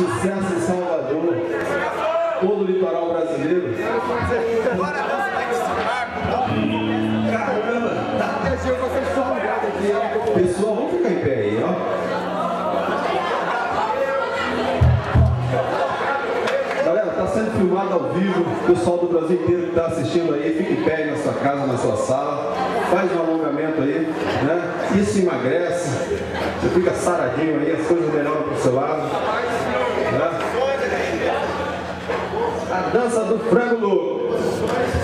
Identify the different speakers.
Speaker 1: sucesso em Salvador, todo o litoral brasileiro. Caramba! Pessoal, vamos ficar em pé aí, ó. Galera, está sendo filmado ao vivo. O pessoal do Brasil inteiro que está assistindo aí, fique em pé na sua casa, na sua sala. Faz um alongamento aí, né? Isso emagrece. Você fica saradinho aí, as coisas melhoram para o seu lado. Do frango louco.